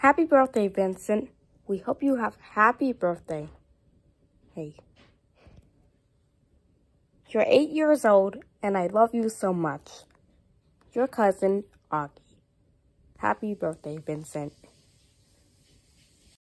Happy birthday, Vincent. We hope you have a happy birthday. Hey. You're eight years old, and I love you so much. Your cousin, Augie. Happy birthday, Vincent.